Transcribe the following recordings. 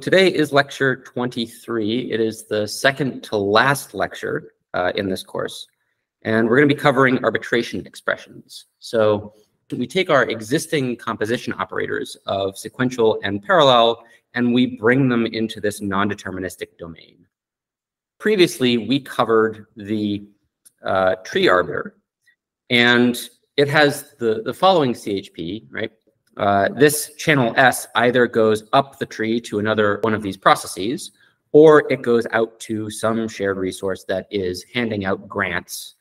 Today is lecture 23. It is the second to last lecture uh, in this course. And we're going to be covering arbitration expressions. So we take our existing composition operators of sequential and parallel, and we bring them into this non-deterministic domain. Previously, we covered the uh, tree arbiter, and it has the, the following CHP, right? Uh, this channel S either goes up the tree to another one of these processes, or it goes out to some shared resource that is handing out grants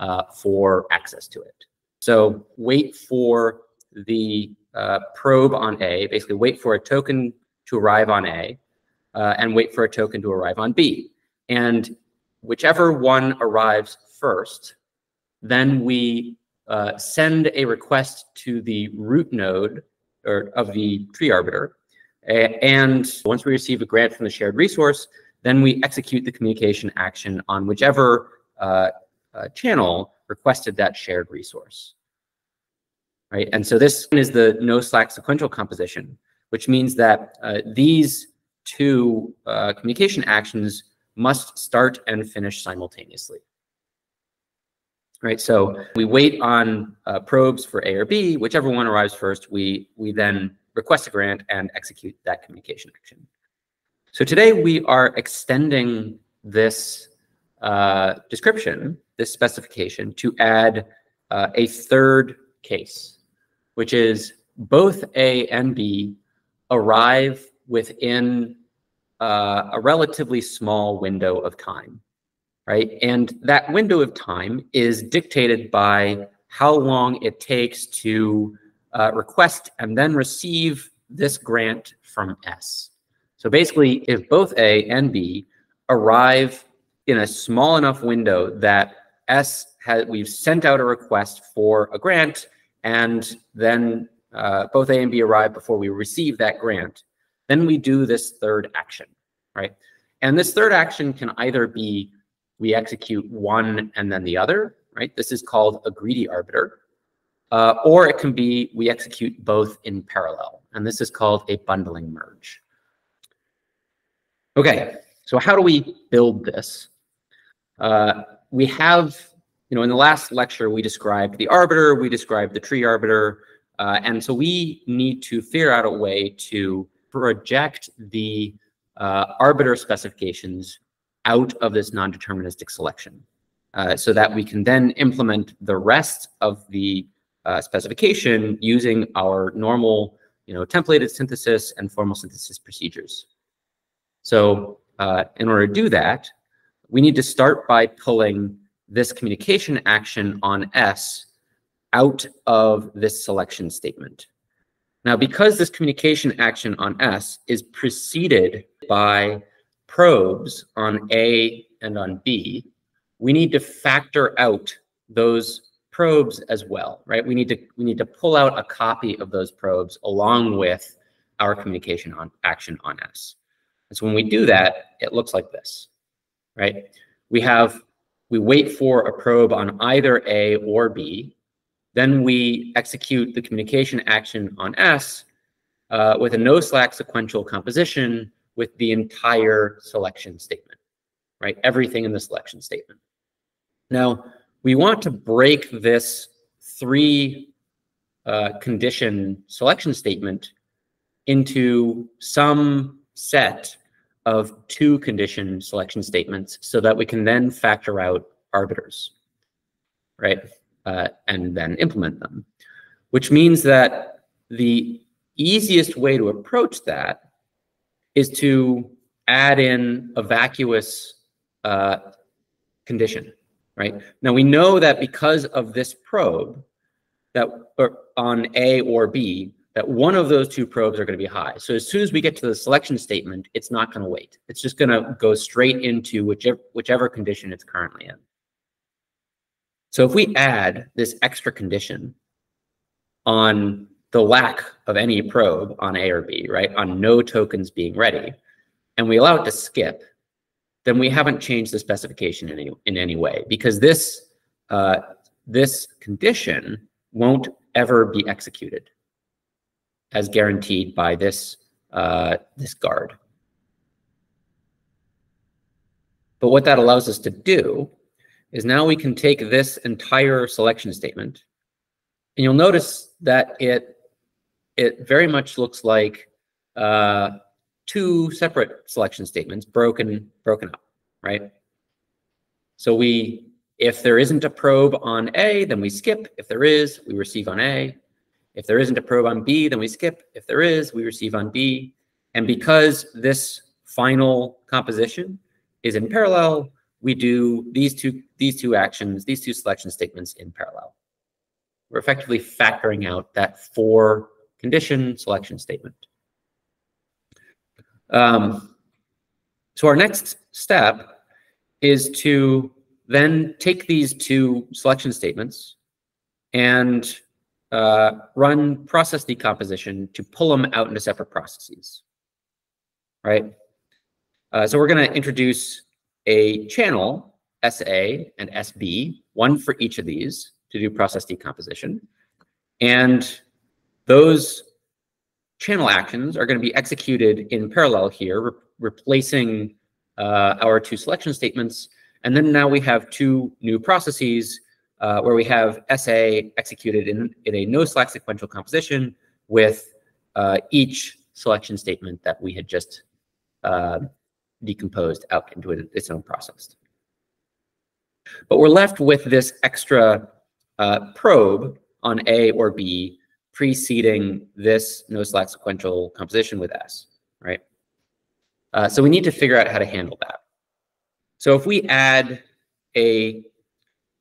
uh, for access to it. So wait for the uh, probe on A, basically wait for a token to arrive on A, uh, and wait for a token to arrive on B. And whichever one arrives first, then we uh, send a request to the root node or of the tree arbiter. And once we receive a grant from the shared resource, then we execute the communication action on whichever uh, uh, channel requested that shared resource. Right, and so this is the no slack sequential composition, which means that uh, these two uh, communication actions must start and finish simultaneously right? So we wait on uh, probes for A or B, whichever one arrives first, we, we then request a grant and execute that communication action. So today we are extending this uh, description, this specification, to add uh, a third case, which is both A and B arrive within uh, a relatively small window of time right? And that window of time is dictated by how long it takes to uh, request and then receive this grant from S. So basically, if both A and B arrive in a small enough window that S has, we've sent out a request for a grant, and then uh, both A and B arrive before we receive that grant, then we do this third action, right? And this third action can either be we execute one and then the other, right? This is called a greedy arbiter. Uh, or it can be we execute both in parallel, and this is called a bundling merge. Okay, so how do we build this? Uh, we have, you know, in the last lecture, we described the arbiter, we described the tree arbiter, uh, and so we need to figure out a way to project the uh, arbiter specifications out of this non-deterministic selection uh, so that we can then implement the rest of the uh, specification using our normal you know, templated synthesis and formal synthesis procedures. So uh, in order to do that, we need to start by pulling this communication action on S out of this selection statement. Now, because this communication action on S is preceded by probes on A and on B, we need to factor out those probes as well, right? We need to we need to pull out a copy of those probes along with our communication on action on S. And so when we do that, it looks like this, right? We have we wait for a probe on either A or B, then we execute the communication action on S uh, with a no slack sequential composition with the entire selection statement, right? Everything in the selection statement. Now, we want to break this three uh, condition selection statement into some set of two condition selection statements so that we can then factor out arbiters, right? Uh, and then implement them, which means that the easiest way to approach that is to add in a vacuous uh, condition, right? Now we know that because of this probe, that on A or B, that one of those two probes are going to be high. So as soon as we get to the selection statement, it's not going to wait. It's just going to go straight into whichever, whichever condition it's currently in. So if we add this extra condition on the lack of any probe on A or B, right, on no tokens being ready, and we allow it to skip, then we haven't changed the specification in any, in any way because this, uh, this condition won't ever be executed as guaranteed by this, uh, this guard. But what that allows us to do is now we can take this entire selection statement, and you'll notice that it it very much looks like uh, two separate selection statements broken broken up, right? So we, if there isn't a probe on A, then we skip. If there is, we receive on A. If there isn't a probe on B, then we skip. If there is, we receive on B. And because this final composition is in parallel, we do these two, these two actions, these two selection statements in parallel. We're effectively factoring out that four condition selection statement. Um, so our next step is to then take these two selection statements and uh, run process decomposition to pull them out into separate processes, right? Uh, so we're going to introduce a channel, SA and SB, one for each of these to do process decomposition. And those channel actions are going to be executed in parallel here, re replacing uh, our two selection statements. And then now we have two new processes uh, where we have SA executed in, in a no slack sequential composition with uh, each selection statement that we had just uh, decomposed out into its own process. But we're left with this extra uh, probe on A or B preceding this no slack sequential composition with S, right? Uh, so we need to figure out how to handle that. So if we add a,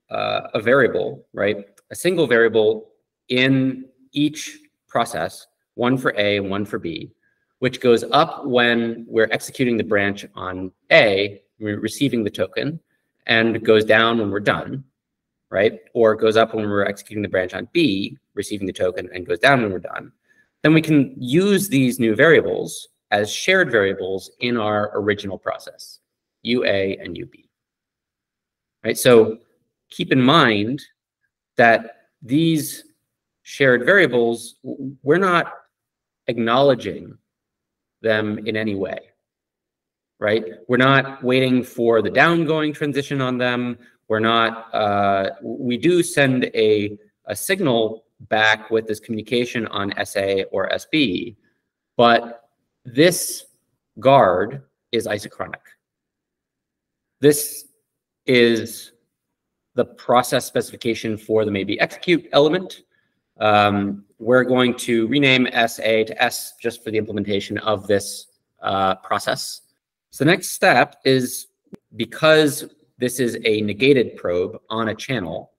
uh, a variable, right, a single variable in each process, one for A and one for B, which goes up when we're executing the branch on A, we're receiving the token, and goes down when we're done, right? Or goes up when we're executing the branch on B, receiving the token, and goes down when we're done. Then we can use these new variables as shared variables in our original process, UA and UB. Right? So keep in mind that these shared variables, we're not acknowledging them in any way, right? We're not waiting for the downgoing transition on them. We're not, uh, we do send a, a signal back with this communication on SA or SB, but this guard is isochronic. This is the process specification for the maybe execute element. Um, we're going to rename SA to S just for the implementation of this uh, process. So the next step is because this is a negated probe on a channel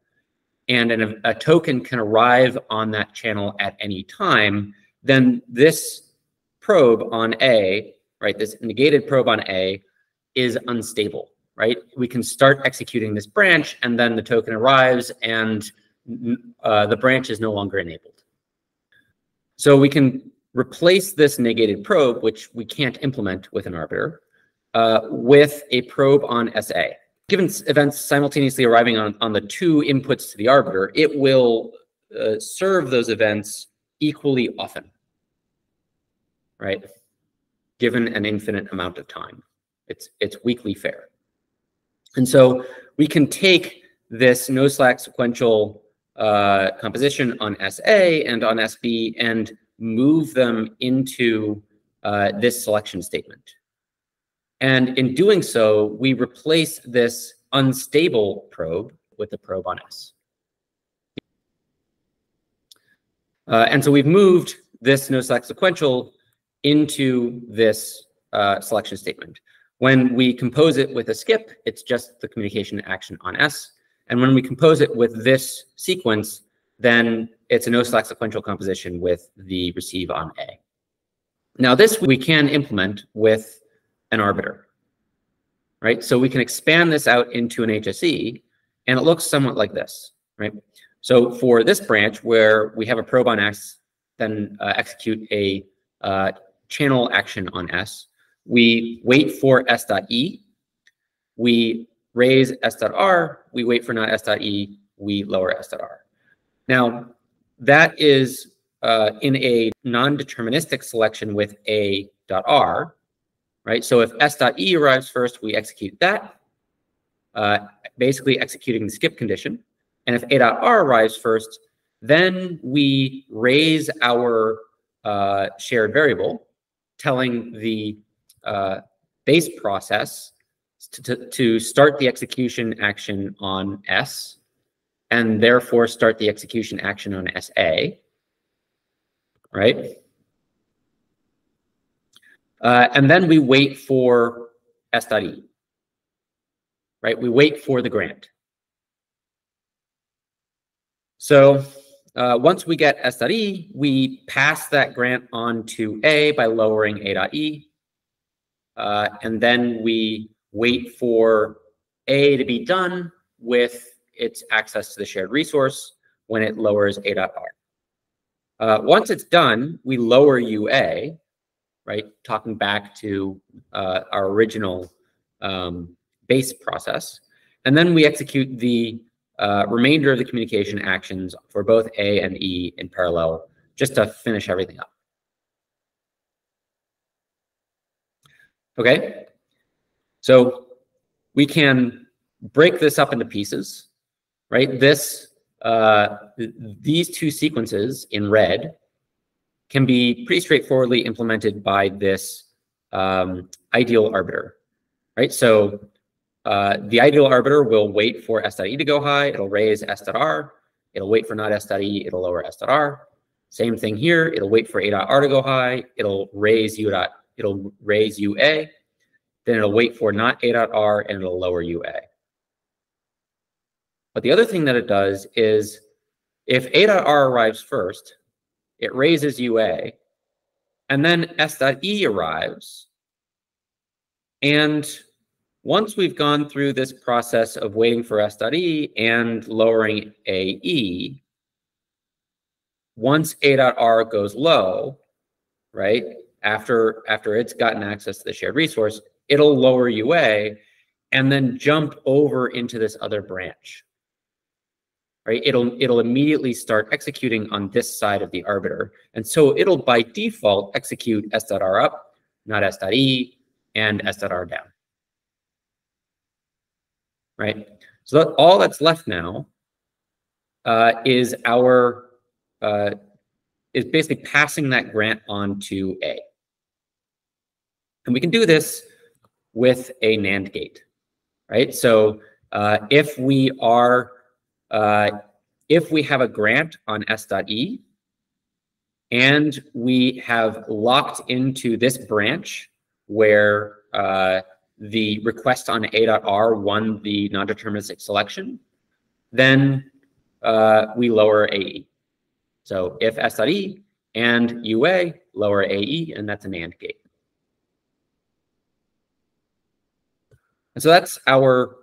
and an, a token can arrive on that channel at any time, then this probe on A, right, this negated probe on A is unstable, right? We can start executing this branch and then the token arrives and uh, the branch is no longer enabled. So we can replace this negated probe, which we can't implement with an arbiter, uh, with a probe on SA. Given events simultaneously arriving on, on the two inputs to the arbiter, it will uh, serve those events equally often right? Given an infinite amount of time. It's, it's weakly fair. And so we can take this no slack sequential uh, composition on SA and on SB and move them into uh, this selection statement. And in doing so, we replace this unstable probe with the probe on S. Uh, and so we've moved this no slack sequential into this uh, selection statement. When we compose it with a skip, it's just the communication action on S. And when we compose it with this sequence, then it's a no slack sequential composition with the receive on A. Now this we can implement with an arbiter, right? So we can expand this out into an HSE and it looks somewhat like this, right? So for this branch where we have a probe on S, then uh, execute a uh, channel action on S. We wait for S.E. We raise S.R. We wait for not S.E. We lower S.R. Now, that is uh, in a non-deterministic selection with A.R, right? So if S.E arrives first, we execute that. uh, basically executing the skip condition. And if a dot r arrives first, then we raise our uh, shared variable, telling the uh, base process to, to, to start the execution action on S, and therefore start the execution action on SA, right? Uh, and then we wait for S.E, right? We wait for the grant. So uh, once we get S.E, we pass that grant on to A by lowering A.E. Uh, and then we wait for A to be done with its access to the shared resource when it lowers A.R. Uh, once it's done, we lower UA, right? Talking back to uh, our original um, base process. And then we execute the uh, remainder of the communication actions for both A and E in parallel, just to finish everything up. Okay, so we can break this up into pieces, right? This, uh, th these two sequences in red can be pretty straightforwardly implemented by this um, ideal arbiter, right? So uh, the ideal arbiter will wait for s.e to go high. It'll raise s.r. It'll wait for not s.e. It'll lower s.r. Same thing here. It'll wait for a.r to go high. It'll raise u dot. It'll raise ua. Then it'll wait for not a.r and it'll lower ua. But the other thing that it does is if a.r arrives first, it raises ua, and then s.e arrives, and once we've gone through this process of waiting for S.E and lowering AE, once A.R goes low, right, after, after it's gotten access to the shared resource, it'll lower UA and then jump over into this other branch. Right? It'll it'll immediately start executing on this side of the arbiter. And so it'll by default execute S.R up, not S.E, and S.R down right? So that, all that's left now uh, is our uh, is basically passing that grant on to A. And we can do this with a NAND gate, right? So uh, if we are, uh, if we have a grant on S.E, and we have locked into this branch where uh, the request on A.R won the non-deterministic selection, then uh, we lower AE. So if S.E and UA lower AE, and that's an AND gate. And so that's our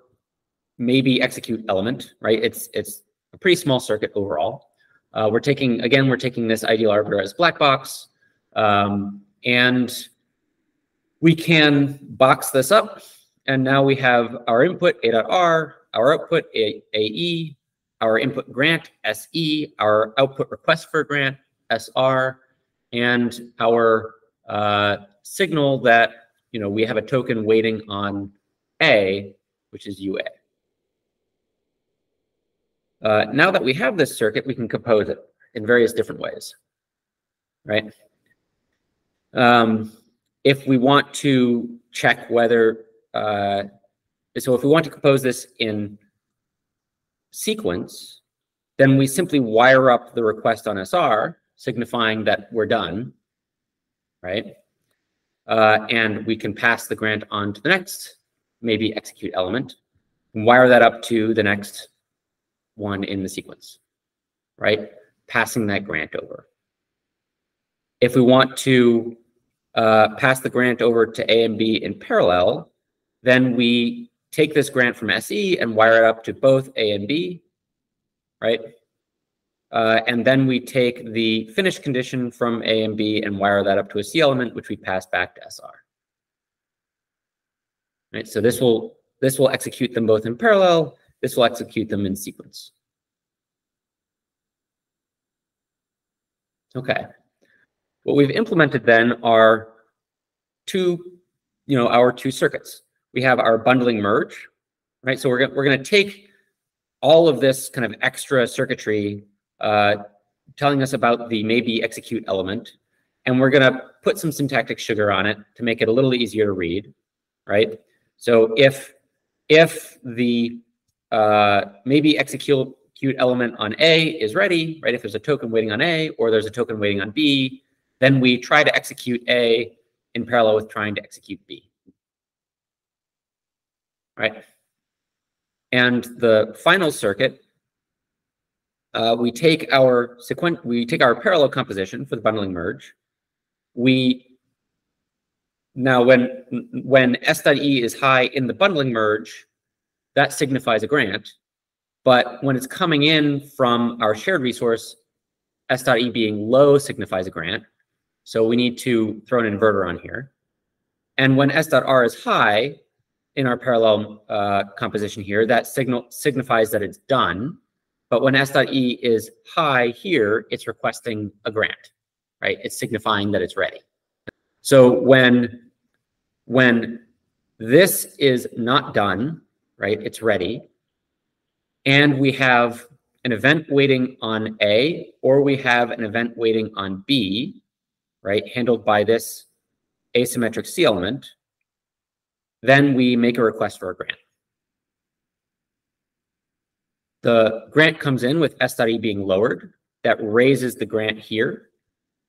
maybe execute element, right? It's it's a pretty small circuit overall. Uh, we're taking again, we're taking this ideal arbiter as black box, um, and we can box this up, and now we have our input A.R, our output a, AE, our input grant SE, our output request for grant SR, and our uh, signal that you know we have a token waiting on A, which is UA. Uh, now that we have this circuit, we can compose it in various different ways, right? Um, if we want to check whether, uh, so if we want to compose this in sequence, then we simply wire up the request on SR, signifying that we're done, right? Uh, and we can pass the grant on to the next, maybe execute element, wire that up to the next one in the sequence, right? Passing that grant over. If we want to uh, pass the grant over to A and B in parallel, then we take this grant from SE and wire it up to both A and B, right? Uh, and then we take the finish condition from A and B and wire that up to a C element, which we pass back to SR. Right, so this will this will execute them both in parallel. This will execute them in sequence. Okay. What we've implemented then are two, you know, our two circuits. We have our bundling merge, right? So we're we're going to take all of this kind of extra circuitry uh, telling us about the maybe execute element, and we're going to put some syntactic sugar on it to make it a little easier to read, right? So if if the uh, maybe execute element on A is ready, right? If there's a token waiting on A or there's a token waiting on B, then we try to execute A in parallel with trying to execute B. Right? And the final circuit, uh, we take our sequent, we take our parallel composition for the bundling merge. We now when when s.e is high in the bundling merge, that signifies a grant. But when it's coming in from our shared resource, s.e being low signifies a grant. So we need to throw an inverter on here. And when s.r is high in our parallel uh, composition here, that signal signifies that it's done. But when s.e is high here, it's requesting a grant, right? It's signifying that it's ready. So when, when this is not done, right, it's ready, and we have an event waiting on A, or we have an event waiting on B, right, handled by this asymmetric C element, then we make a request for a grant. The grant comes in with S S.E being lowered. That raises the grant here,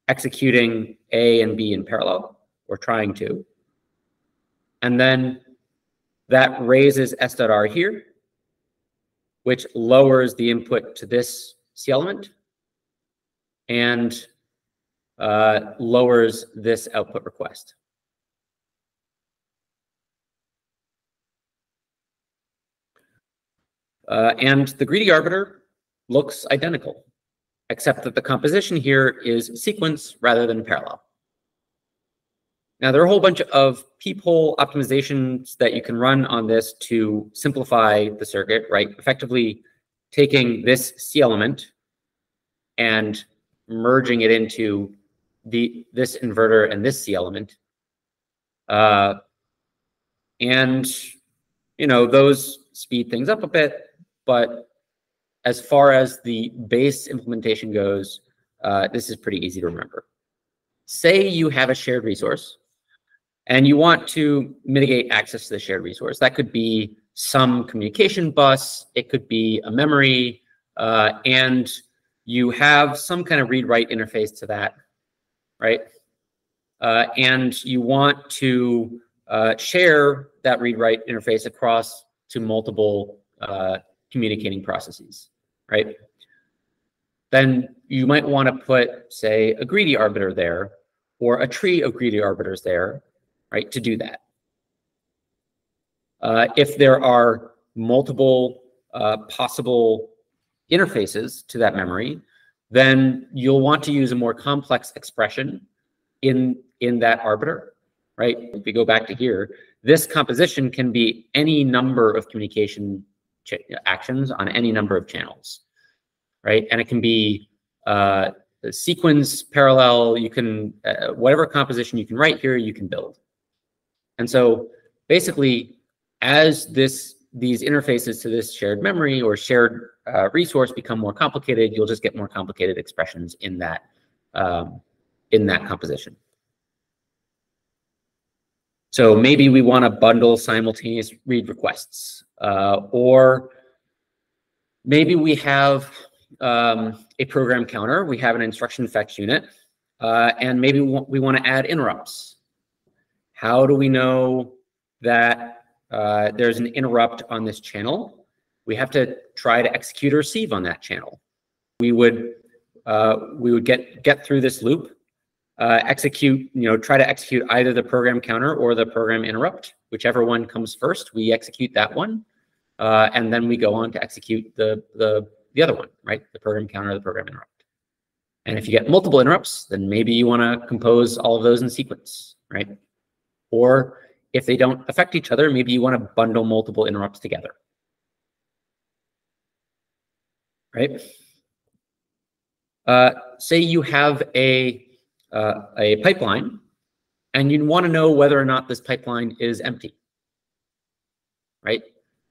executing A and B in parallel, or trying to. And then that raises S.R here, which lowers the input to this C element and uh, lowers this output request. Uh, and the greedy arbiter looks identical, except that the composition here is sequence rather than parallel. Now, there are a whole bunch of peephole optimizations that you can run on this to simplify the circuit, right? Effectively taking this C element and merging it into the this inverter and this C element. Uh, and, you know, those speed things up a bit, but as far as the base implementation goes, uh, this is pretty easy to remember. Say you have a shared resource and you want to mitigate access to the shared resource. That could be some communication bus, it could be a memory, uh, and you have some kind of read-write interface to that, right? Uh, and you want to uh, share that read-write interface across to multiple uh, communicating processes, right? Then you might want to put, say, a greedy arbiter there, or a tree of greedy arbiters there, right, to do that. Uh, if there are multiple uh, possible interfaces to that memory, then you'll want to use a more complex expression in, in that arbiter, right? If we go back to here, this composition can be any number of communication actions on any number of channels, right? And it can be uh, sequence, parallel, you can, uh, whatever composition you can write here, you can build. And so basically, as this these interfaces to this shared memory or shared uh, resource become more complicated, you'll just get more complicated expressions in that um, in that composition. So maybe we want to bundle simultaneous read requests, uh, or maybe we have um, a program counter, we have an instruction fetch unit, uh, and maybe we want to add interrupts. How do we know that uh, there's an interrupt on this channel? We have to try to execute or receive on that channel. We would uh, we would get get through this loop, uh, execute, you know, try to execute either the program counter or the program interrupt, whichever one comes first. We execute that one, uh, and then we go on to execute the the the other one, right? The program counter, the program interrupt. And if you get multiple interrupts, then maybe you want to compose all of those in sequence, right? Or if they don't affect each other, maybe you want to bundle multiple interrupts together. Right? Uh, say you have a, uh, a pipeline and you want to know whether or not this pipeline is empty. Right?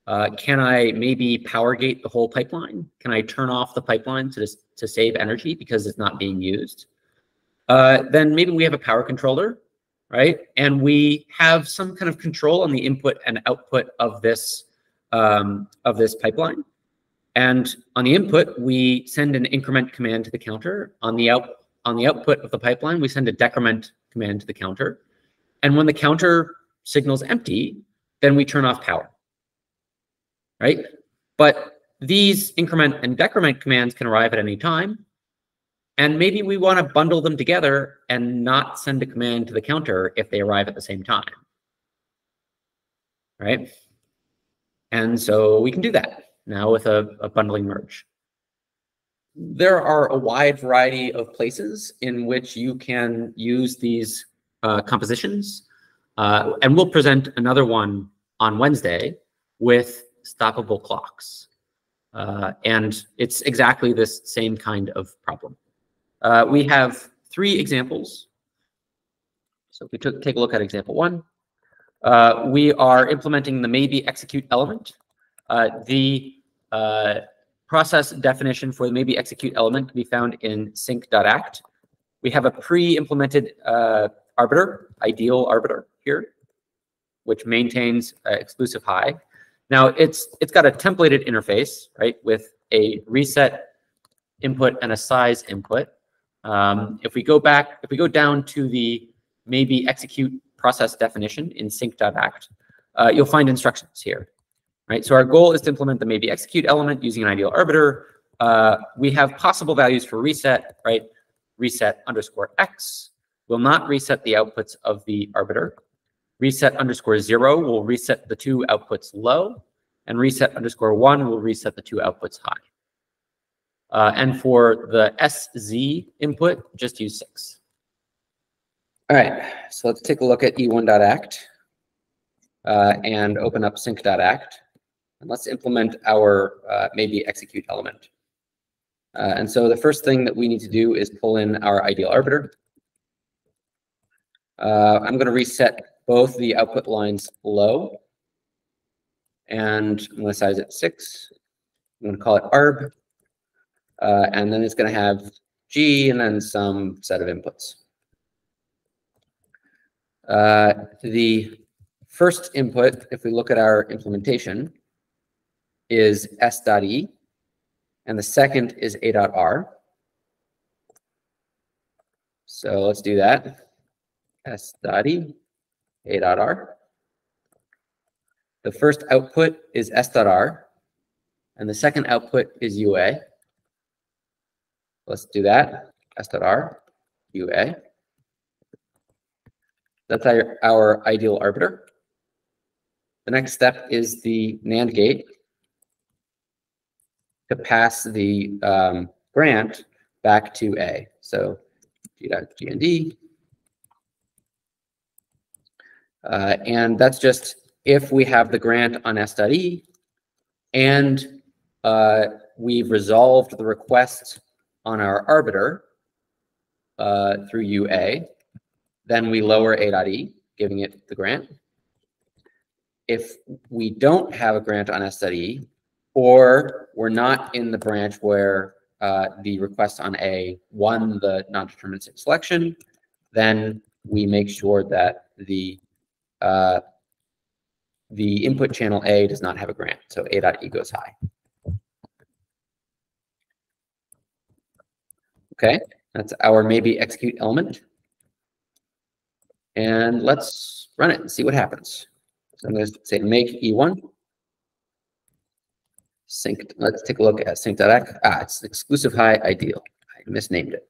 Uh, can I maybe power gate the whole pipeline? Can I turn off the pipeline to, to save energy because it's not being used? Uh, then maybe we have a power controller, right? And we have some kind of control on the input and output of this um, of this pipeline. And on the input, we send an increment command to the counter. On the out on the output of the pipeline, we send a decrement command to the counter. And when the counter signals empty, then we turn off power, right? But these increment and decrement commands can arrive at any time. And maybe we want to bundle them together and not send a command to the counter if they arrive at the same time, right? And so we can do that now with a, a bundling merge. There are a wide variety of places in which you can use these uh, compositions. Uh, and we'll present another one on Wednesday with stoppable clocks. Uh, and it's exactly this same kind of problem. Uh, we have three examples. So if we took, take a look at example one, uh, we are implementing the maybe execute element. Uh, the uh, process definition for the maybe execute element can be found in sync.act. We have a pre-implemented uh, arbiter, ideal arbiter here, which maintains uh, exclusive high. Now it's it's got a templated interface, right, with a reset input and a size input. Um, if we go back, if we go down to the maybe execute process definition in sync.act, uh, you'll find instructions here right? So our goal is to implement the maybe execute element using an ideal arbiter. Uh, we have possible values for reset, right? Reset underscore x will not reset the outputs of the arbiter. Reset underscore zero will reset the two outputs low, and reset underscore one will reset the two outputs high. Uh, and for the SZ input, just use six. All right, so let's take a look at e1.act uh, and open up sync.act. And let's implement our uh, maybe execute element. Uh, and so the first thing that we need to do is pull in our ideal arbiter. Uh, I'm going to reset both the output lines low. And I'm going to size it 6. I'm going to call it arb. Uh, and then it's going to have G and then some set of inputs. Uh, the first input, if we look at our implementation, is s.e, and the second is a.r. So let's do that. s.e, a.r. The first output is s.r, and the second output is ua. Let's do that. s.r, ua. That's our, our ideal arbiter. The next step is the NAND gate to pass the um, grant back to A. So g.gnd. Uh, and that's just if we have the grant on s.e and uh, we've resolved the request on our arbiter uh, through UA, then we lower A dot E, giving it the grant. If we don't have a grant on s.e, or we're not in the branch where uh, the request on A won the non-deterministic selection, then we make sure that the uh, the input channel A does not have a grant, so A dot E goes high. Okay, that's our maybe execute element. And let's run it and see what happens. So I'm going to say make E1 sync. Let's take a look at sync.act. Ah, it's exclusive high ideal. I misnamed it.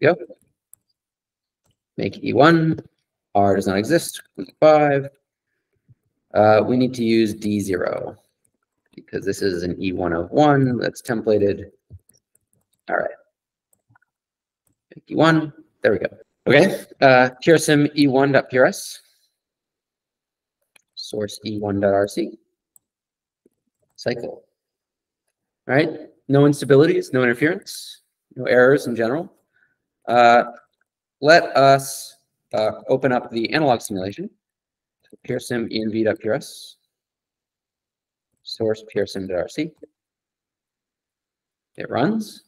There we go. Make E1. R does not exist. Five. Uh, we need to use D0 because this is an E1 of one that's templated. All right. Make E1. There we go. Okay. Uh, PRSIM E1.PRS source e1.rc, cycle. All right, no instabilities, no interference, no errors in general. Uh, let us uh, open up the analog simulation, PRSim env.prs, source prsim.rc. It runs.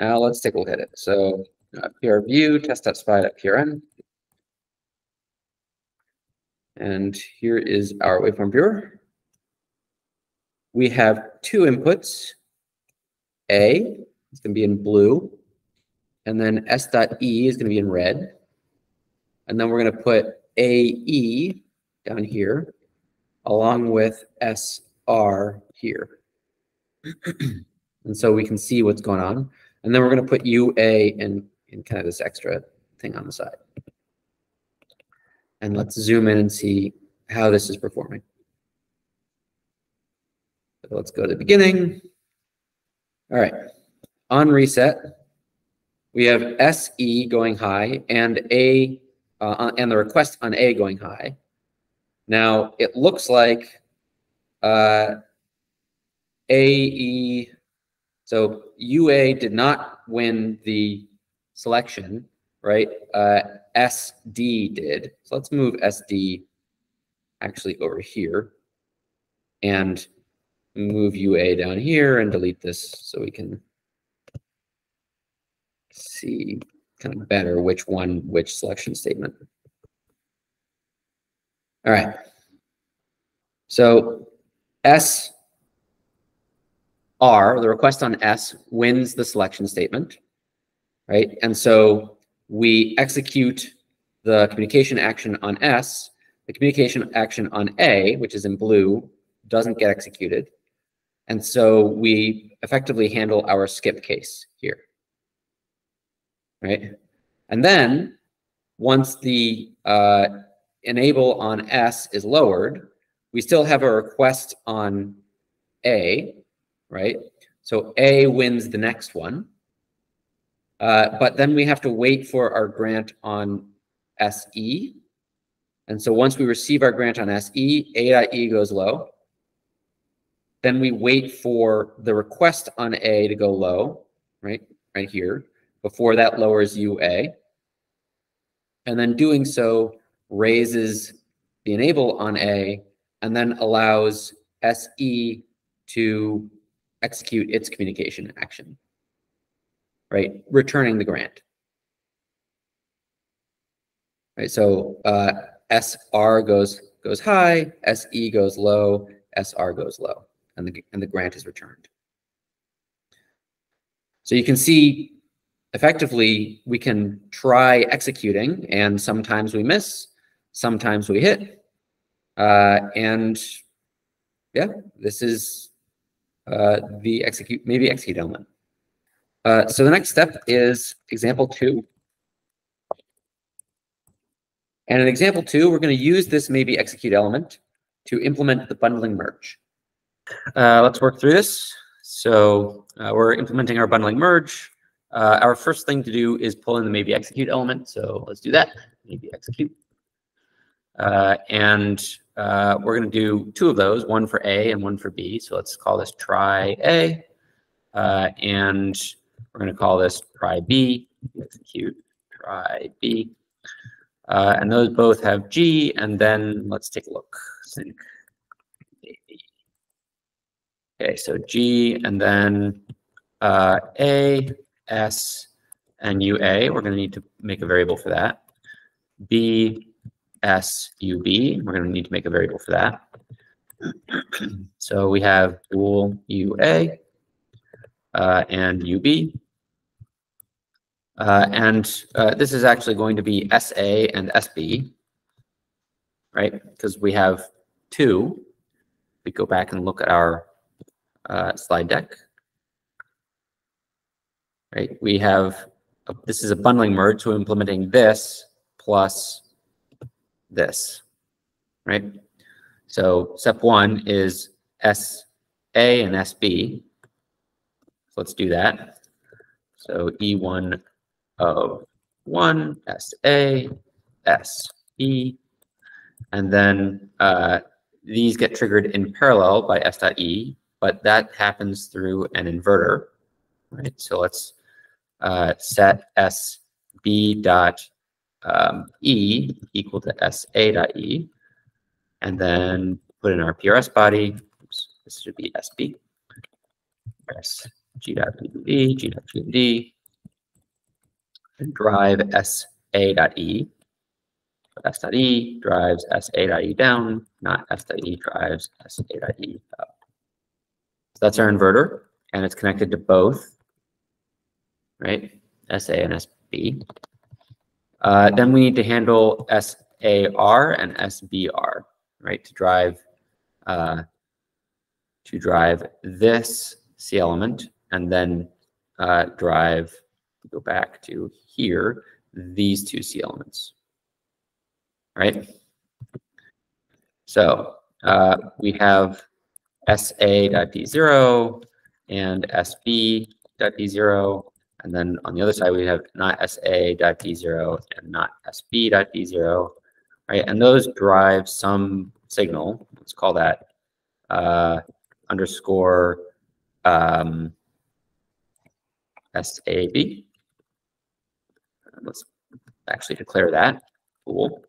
Now let's take a look at it. So uh, PR view test.spy.prn. And here is our waveform viewer. We have two inputs. A is going to be in blue, and then S.E is going to be in red. And then we're going to put AE down here, along with SR here. and so we can see what's going on. And then we're going to put UA in, in kind of this extra thing on the side. And let's zoom in and see how this is performing. So let's go to the beginning. All right. On reset, we have SE going high and A uh, and the request on A going high. Now it looks like uh, AE, so UA did not win the selection, right? Uh, SD did. So let's move SD actually over here and move UA down here and delete this so we can see kind of better which one, which selection statement. All right. So S R, the request on S wins the selection statement, right? And so we execute the communication action on S. The communication action on A, which is in blue, doesn't get executed. And so we effectively handle our skip case here right? And then once the uh, enable on S is lowered, we still have a request on A, right? So A wins the next one. Uh, but then we have to wait for our grant on SE. And so once we receive our grant on SE, A.E goes low. Then we wait for the request on A to go low, right? Right here before that lowers UA. And then doing so raises the enable on A and then allows SE to execute its communication action, right? Returning the grant. Right, so uh, SR goes goes high, SE goes low, SR goes low, and the, and the grant is returned. So you can see effectively we can try executing and sometimes we miss, sometimes we hit. Uh, and yeah, this is uh, the execute, maybe execute element. Uh, so the next step is example two. And in example two, we're going to use this maybe execute element to implement the bundling merge. Uh, let's work through this. So uh, we're implementing our bundling merge. Uh, our first thing to do is pull in the maybe execute element. So let's do that, maybe execute. Uh, and uh, we're going to do two of those, one for A and one for B. So let's call this try A. Uh, and we're going to call this try B, execute try B. Uh, and those both have G. And then let's take a look. Sync. Okay, so G and then uh, A S, and UA. We're going to need to make a variable for that. B, S, UB. We're going to need to make a variable for that. so we have bool UA uh, and UB. Uh, and uh, this is actually going to be SA and SB, right? Because we have two. We go back and look at our uh, slide deck right? We have, a, this is a bundling merge, so implementing this plus this, right? So step one is SA and SB. So let's do that. So E1 of 1, SA, SE, and then uh, these get triggered in parallel by S.E, but that happens through an inverter, right? So let's uh, set SB dot um, E equal to SA dot E, and then put in our PRS body. Oops, this should be SB. S G dot B G dot D, and drive SA dot E. S dot E drives SA dot E down, not S dot E drives SA dot E up. So that's our inverter, and it's connected to both, right? SA and SB. Uh, then we need to handle SAR and SBR, right? To drive uh, to drive this C element and then uh, drive, go back to here, these two C elements, right? So uh, we have SA.D0 and SB.D0 and then on the other side, we have not SA.D0 and not SB.D0, right? And those drive some signal. Let's call that uh, underscore um, SAB. Let's actually declare that. Cool.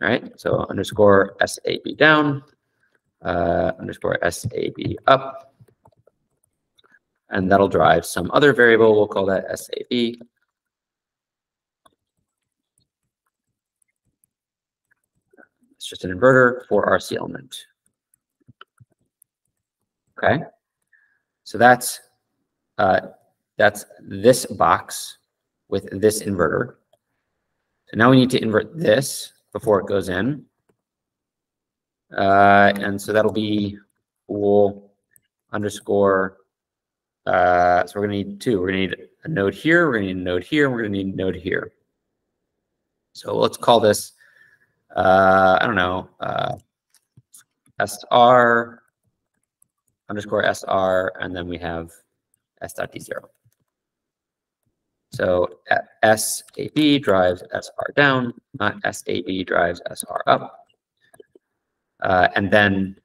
All right, so underscore SAB down, uh, underscore SAB up, and that'll drive some other variable. We'll call that SAB. It's just an inverter for RC element. Okay, so that's uh, that's this box with this inverter. So now we need to invert this before it goes in. Uh, and so that'll be bool underscore uh, so we're going to need two. We're going to need a node here. We're going to need a node here. And we're going to need a node here. So let's call this, uh, I don't know, uh, SR underscore SR, and then we have S dot D0. So SAB drives SR down, not SAB drives SR up. Uh, and then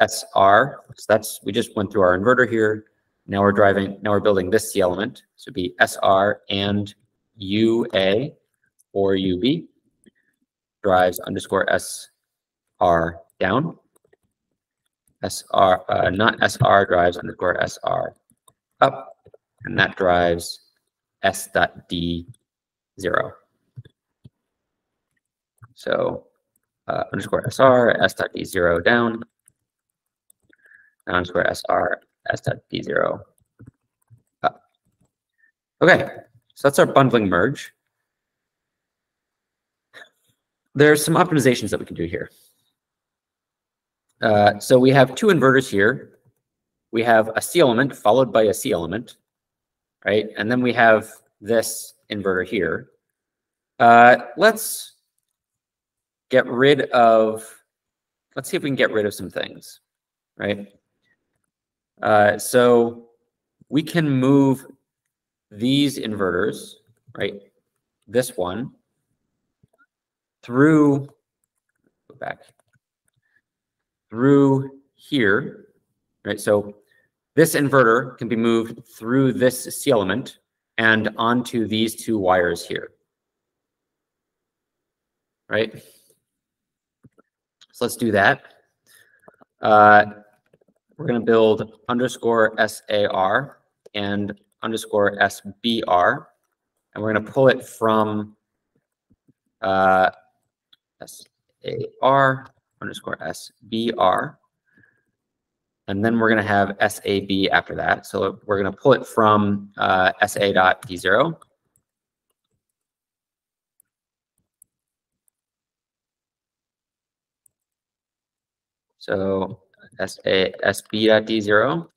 SR, so that's, we just went through our inverter here. Now we're driving, now we're building this C element. So it'd be SR and UA or UB drives underscore SR down. SR, uh, not SR drives underscore SR up, and that drives S dot D zero. So uh, underscore SR, S dot D zero down, underscore SR, S dot D0 up. Okay, so that's our bundling merge. There's some optimizations that we can do here. Uh, so we have two inverters here. We have a C element followed by a C element, right? And then we have this inverter here. Uh, let's get rid of, let's see if we can get rid of some things, right? Uh, so we can move these inverters, right? This one through, go back, through here, right? So this inverter can be moved through this C element and onto these two wires here, right? So let's do that. Uh, we're going to build underscore SAR and underscore SBR, and we're going to pull it from uh, SAR underscore SBR. And then we're going to have SAB after that. So we're going to pull it from uh, SA dot D0. So S eh, A S B dot D zero.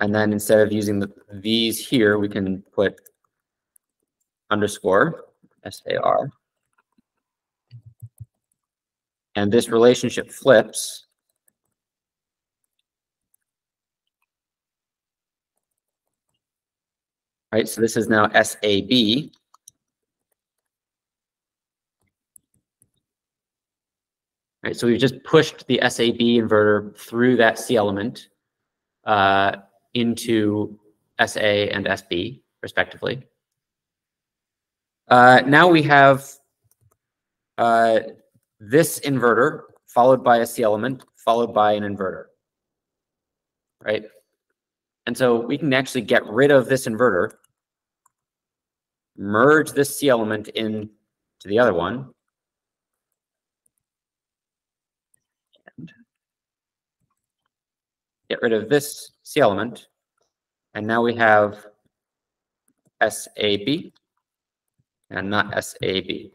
And then instead of using the these here, we can put underscore SAR. And this relationship flips. Right, so this is now SAB. Right, so we've just pushed the SAB inverter through that C element, uh, into SA and SB, respectively. Uh, now we have uh, this inverter followed by a C element followed by an inverter, right? And so we can actually get rid of this inverter, merge this C element into the other one, get rid of this C element, and now we have SAB and not SAB.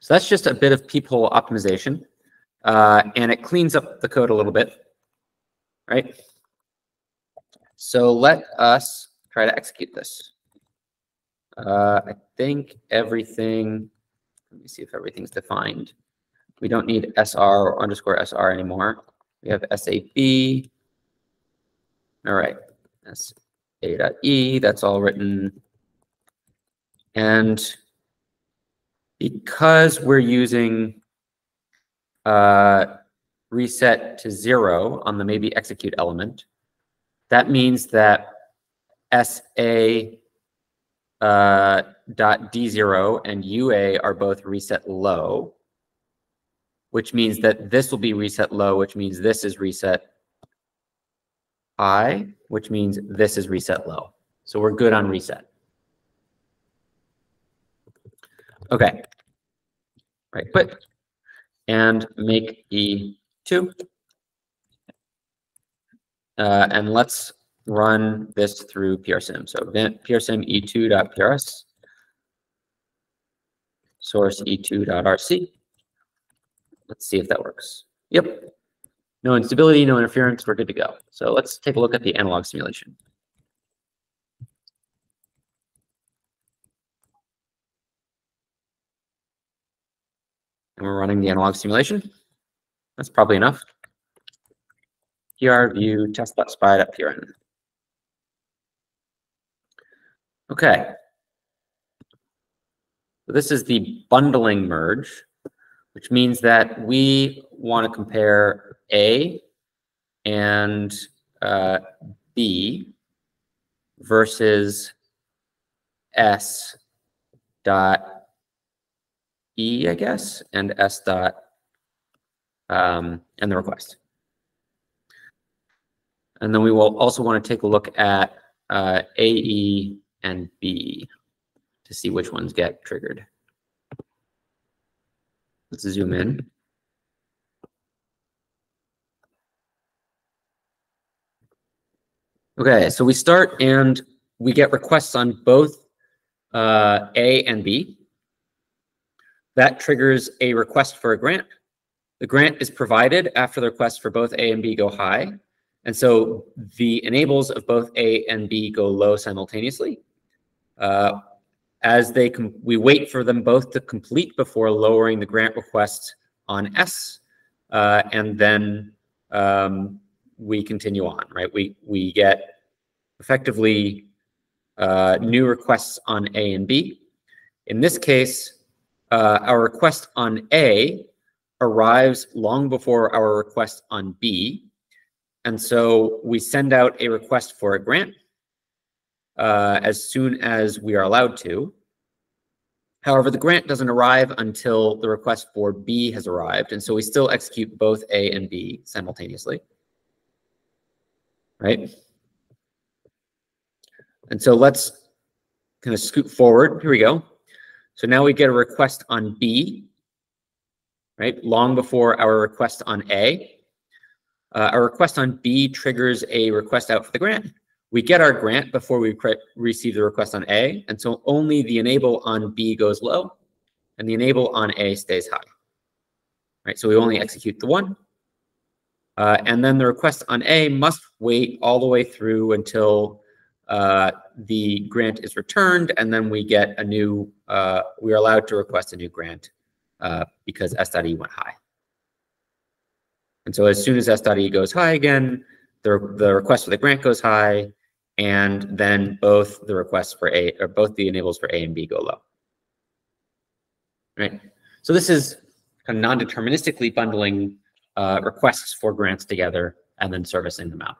So that's just a bit of peephole optimization. Uh, and it cleans up the code a little bit, right? So let us try to execute this. Uh, I think everything, let me see if everything's defined. We don't need SR or underscore SR anymore. We have SAB. All right, SA.E, that's all written. And because we're using uh, reset to zero on the maybe execute element, that means that SA uh, dot D0 and UA are both reset low, which means that this will be reset low, which means this is reset high, which means this is reset low. So we're good on reset. Okay. Right click and make E2. Uh, and let's run this through PRSIM. So PRSIM E2.prs, source E2.rc. Let's see if that works. Yep. No instability, no interference, we're good to go. So let's take a look at the analog simulation. And we're running the analog simulation. That's probably enough. PR view test.spy.prn. Okay. So this is the bundling merge, which means that we want to compare A and uh, B versus S dot E, I guess, and S dot um, and the request. And then we will also want to take a look at uh, AE and B to see which ones get triggered. Let's zoom in. Okay, so we start and we get requests on both uh, A and B. That triggers a request for a grant. The grant is provided after the request for both A and B go high. And so the enables of both A and B go low simultaneously. Uh, as they we wait for them both to complete before lowering the grant request on S, uh, and then um, we continue on, right? We, we get effectively uh, new requests on A and B. In this case, uh, our request on A arrives long before our request on B. And so we send out a request for a grant uh, as soon as we are allowed to. However, the grant doesn't arrive until the request for B has arrived. And so we still execute both A and B simultaneously. Right? And so let's kind of scoot forward. Here we go. So now we get a request on B, right? Long before our request on A. Uh, our request on B triggers a request out for the grant. We get our grant before we receive the request on A, and so only the enable on B goes low, and the enable on A stays high. Right, so we only execute the one. Uh, and then the request on A must wait all the way through until uh, the grant is returned, and then we get a new, uh, we are allowed to request a new grant uh, because S.E went high. And so as soon as S.E goes high again, the, the request for the grant goes high, and then both the requests for A, or both the enables for A and B go low. Right. So this is kind of non-deterministically bundling uh, requests for grants together and then servicing them out.